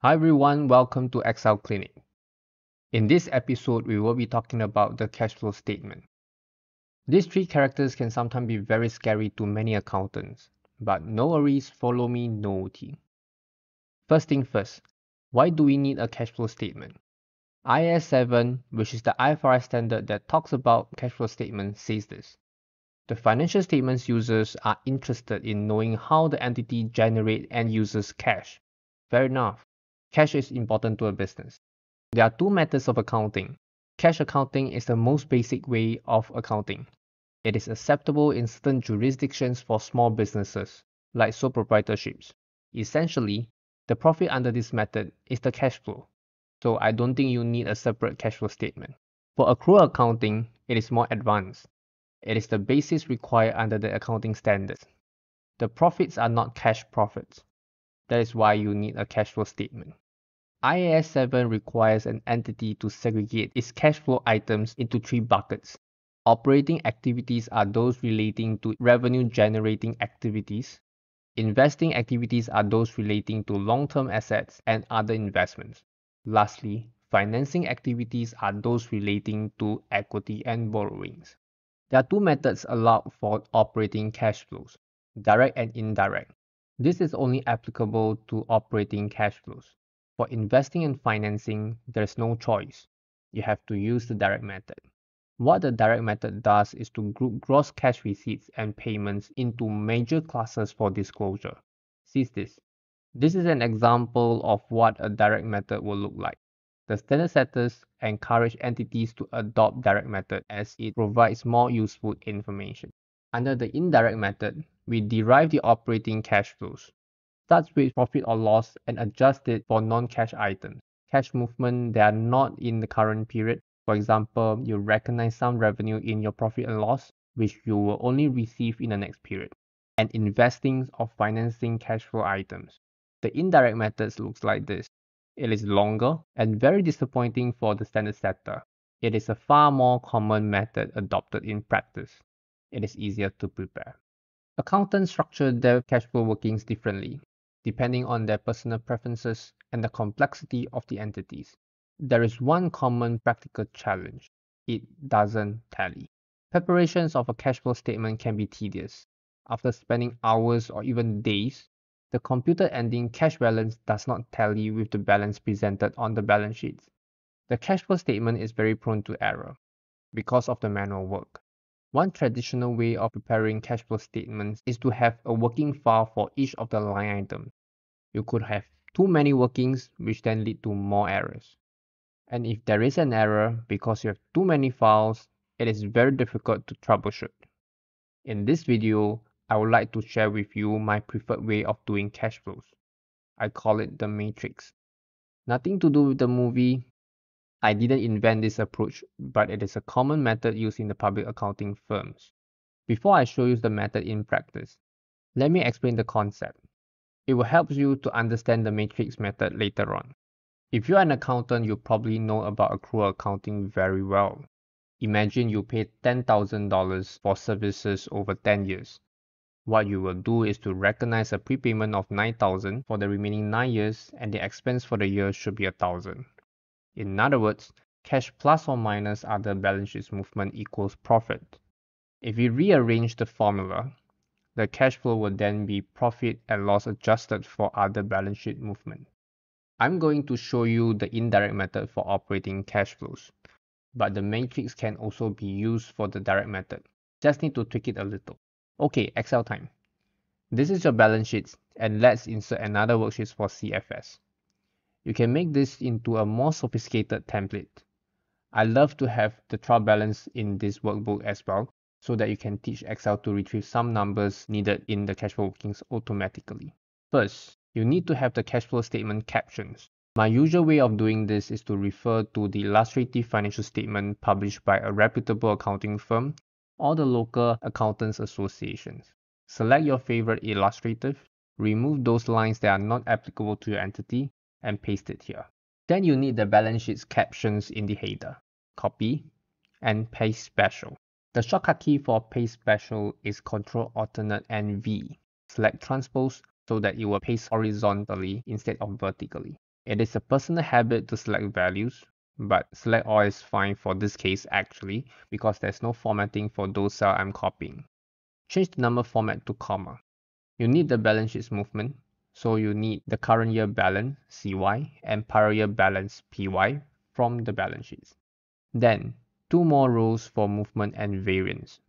Hi everyone, welcome to Excel Clinic. In this episode, we will be talking about the cash flow statement. These three characters can sometimes be very scary to many accountants, but no worries, follow me, no OT. First thing first, why do we need a cash flow statement? IAS 7, which is the IFRS standard that talks about cash flow statement, says this. The financial statements users are interested in knowing how the entity generates and uses cash. Fair enough. Cash is important to a business. There are two methods of accounting. Cash accounting is the most basic way of accounting. It is acceptable in certain jurisdictions for small businesses, like sole proprietorships. Essentially, the profit under this method is the cash flow. So I don't think you need a separate cash flow statement. For accrual accounting, it is more advanced. It is the basis required under the accounting standards. The profits are not cash profits. That is why you need a cash flow statement. IAS 7 requires an entity to segregate its cash flow items into three buckets. Operating activities are those relating to revenue generating activities. Investing activities are those relating to long term assets and other investments. Lastly, financing activities are those relating to equity and borrowings. There are two methods allowed for operating cash flows, direct and indirect. This is only applicable to operating cash flows. For investing and financing, there's no choice. You have to use the direct method. What the direct method does is to group gross cash receipts and payments into major classes for disclosure. See this. This is an example of what a direct method will look like. The standard setters encourage entities to adopt direct method as it provides more useful information. Under the indirect method, we derive the operating cash flows, starts with profit or loss and adjust it for non-cash items. Cash movement that are not in the current period. For example, you recognize some revenue in your profit and loss, which you will only receive in the next period. And investing or financing cash flow items. The indirect methods looks like this. It is longer and very disappointing for the standard setter. It is a far more common method adopted in practice. It is easier to prepare. Accountants structure their cash flow workings differently, depending on their personal preferences and the complexity of the entities. There is one common practical challenge. It doesn't tally. Preparations of a cash flow statement can be tedious. After spending hours or even days, the computer ending cash balance does not tally with the balance presented on the balance sheets. The cash flow statement is very prone to error because of the manual work. One traditional way of preparing cash flow statements is to have a working file for each of the line items. You could have too many workings which then lead to more errors. And if there is an error because you have too many files, it is very difficult to troubleshoot. In this video, I would like to share with you my preferred way of doing cash flows. I call it the matrix. Nothing to do with the movie. I didn't invent this approach, but it is a common method used in the public accounting firms. Before I show you the method in practice, let me explain the concept. It will help you to understand the matrix method later on. If you're an accountant, you probably know about accrual accounting very well. Imagine you pay $10,000 for services over 10 years. What you will do is to recognize a prepayment of 9000 for the remaining 9 years and the expense for the year should be 1000. In other words, cash plus or minus other balance sheet movement equals profit. If we rearrange the formula, the cash flow will then be profit and loss adjusted for other balance sheet movement. I'm going to show you the indirect method for operating cash flows, but the matrix can also be used for the direct method. Just need to tweak it a little. Okay, Excel time. This is your balance sheet and let's insert another worksheet for CFS. You can make this into a more sophisticated template. I love to have the trial balance in this workbook as well so that you can teach Excel to retrieve some numbers needed in the cash flow workings automatically. First, you need to have the cash flow statement captions. My usual way of doing this is to refer to the illustrative financial statement published by a reputable accounting firm or the local accountants associations. Select your favorite illustrative, remove those lines that are not applicable to your entity, and paste it here. Then you need the balance sheet's captions in the header. Copy and paste special. The shortcut key for paste special is Ctrl Alternate and V. Select transpose so that it will paste horizontally instead of vertically. It is a personal habit to select values, but select all is fine for this case actually because there's no formatting for those cell I'm copying. Change the number format to comma. You need the balance sheet movement, so you need the current year balance CY and prior year balance PY from the balance sheets. Then, two more rows for movement and variance.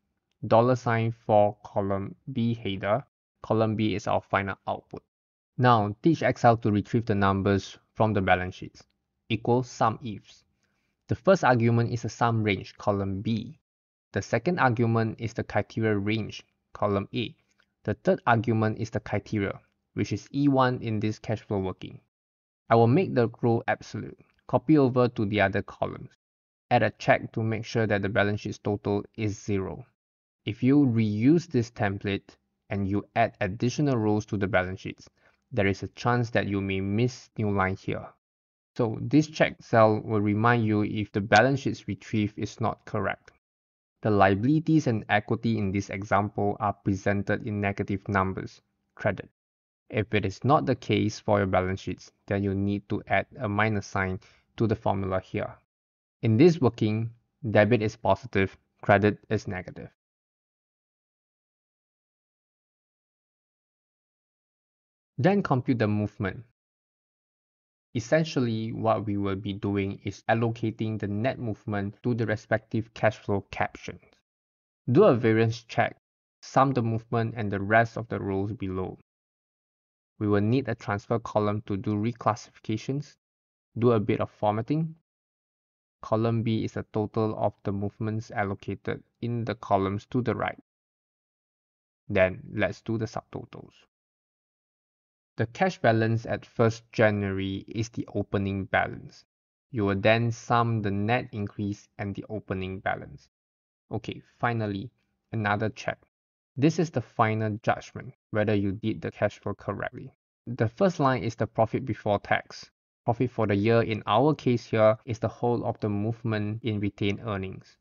Dollar sign for column B header. Column B is our final output. Now, teach Excel to retrieve the numbers from the balance sheets. Equals sum ifs. The first argument is a sum range, column B. The second argument is the criteria range, column A. The third argument is the criteria, which is E1 in this cash flow working. I will make the row absolute. Copy over to the other columns. Add a check to make sure that the balance sheet total is zero. If you reuse this template and you add additional rows to the balance sheets, there is a chance that you may miss new line here. So this check cell will remind you if the balance sheets retrieved is not correct. The liabilities and equity in this example are presented in negative numbers, credit. If it is not the case for your balance sheets, then you need to add a minus sign to the formula here. In this working, debit is positive, credit is negative. Then compute the movement. Essentially, what we will be doing is allocating the net movement to the respective cash flow captions. Do a variance check, sum the movement and the rest of the rows below. We will need a transfer column to do reclassifications, do a bit of formatting. Column B is the total of the movements allocated in the columns to the right. Then let's do the subtotals. The cash balance at 1st January is the opening balance. You will then sum the net increase and the opening balance. Okay, finally, another check. This is the final judgment, whether you did the cash flow correctly. The first line is the profit before tax. Profit for the year in our case here is the whole of the movement in retained earnings.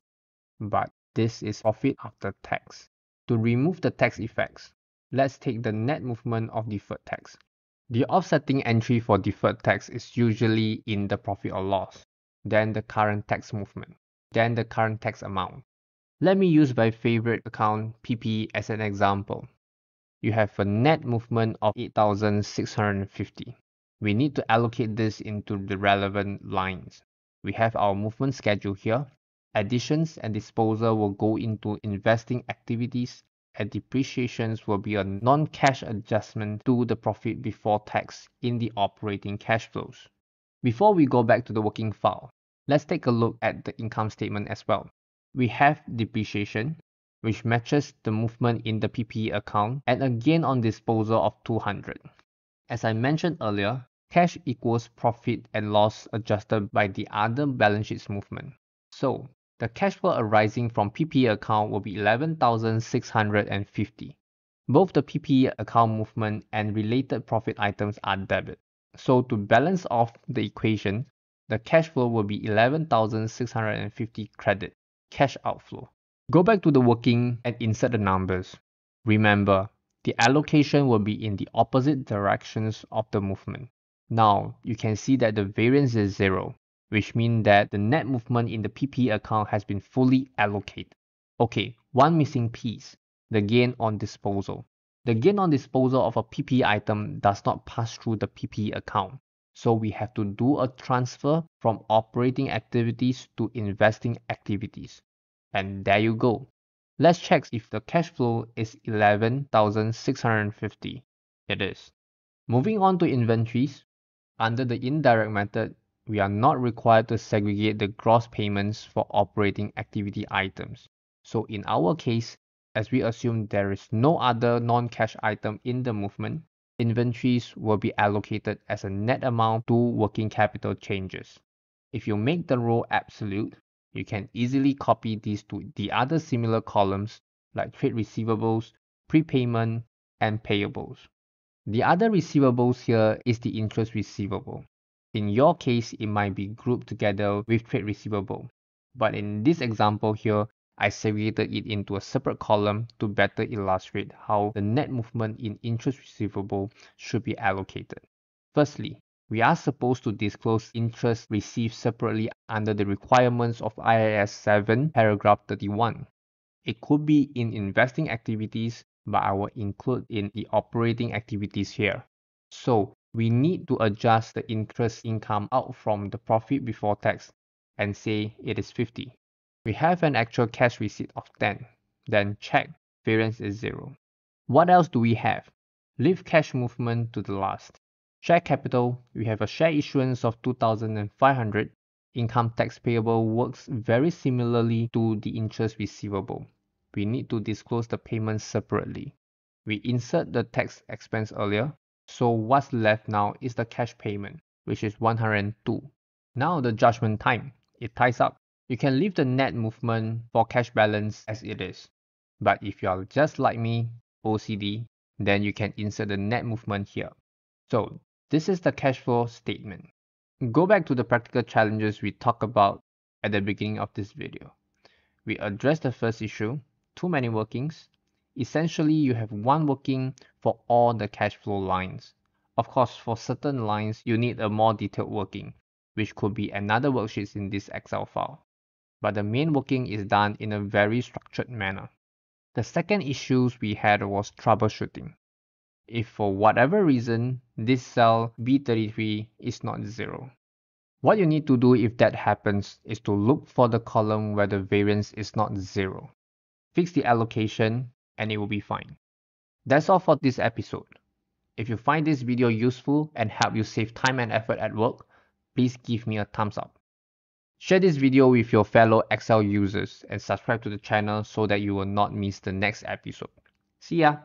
But this is profit after tax. To remove the tax effects, let's take the net movement of deferred tax. The offsetting entry for deferred tax is usually in the profit or loss, then the current tax movement, then the current tax amount. Let me use my favorite account PPE as an example. You have a net movement of 8650. We need to allocate this into the relevant lines. We have our movement schedule here. Additions and disposal will go into investing activities and depreciations will be a non-cash adjustment to the profit before tax in the operating cash flows. Before we go back to the working file, let's take a look at the income statement as well. We have depreciation, which matches the movement in the PPE account and a gain on disposal of 200. As I mentioned earlier, cash equals profit and loss adjusted by the other balance sheets movement. So the cash flow arising from PPE account will be 11,650. Both the PPE account movement and related profit items are debit. So to balance off the equation, the cash flow will be 11,650 credit, cash outflow. Go back to the working and insert the numbers. Remember, the allocation will be in the opposite directions of the movement. Now, you can see that the variance is zero which means that the net movement in the PPE account has been fully allocated. Okay, one missing piece, the gain on disposal. The gain on disposal of a PPE item does not pass through the PPE account. So we have to do a transfer from operating activities to investing activities. And there you go. Let's check if the cash flow is 11,650. It is. Moving on to inventories. Under the indirect method, we are not required to segregate the gross payments for operating activity items. So in our case, as we assume there is no other non-cash item in the movement, inventories will be allocated as a net amount to working capital changes. If you make the row absolute, you can easily copy these to the other similar columns like trade receivables, prepayment, and payables. The other receivables here is the interest receivable. In your case, it might be grouped together with trade receivable. But in this example here, I segregated it into a separate column to better illustrate how the net movement in interest receivable should be allocated. Firstly, we are supposed to disclose interest received separately under the requirements of IAS 7 paragraph 31. It could be in investing activities, but I will include in the operating activities here. So we need to adjust the interest income out from the profit before tax and say it is 50. We have an actual cash receipt of 10. Then check, variance is 0. What else do we have? Leave cash movement to the last. Share capital, we have a share issuance of 2500. Income tax payable works very similarly to the interest receivable. We need to disclose the payments separately. We insert the tax expense earlier, so what's left now is the cash payment, which is 102. Now the judgment time, it ties up. You can leave the net movement for cash balance as it is. But if you are just like me, OCD, then you can insert the net movement here. So this is the cash flow statement. Go back to the practical challenges we talked about at the beginning of this video. We addressed the first issue, too many workings, essentially you have one working for all the cash flow lines. Of course, for certain lines, you need a more detailed working, which could be another worksheet in this Excel file. But the main working is done in a very structured manner. The second issues we had was troubleshooting. If for whatever reason, this cell B33 is not zero. What you need to do if that happens is to look for the column where the variance is not zero. Fix the allocation and it will be fine. That's all for this episode. If you find this video useful and help you save time and effort at work, please give me a thumbs up. Share this video with your fellow Excel users and subscribe to the channel so that you will not miss the next episode. See ya!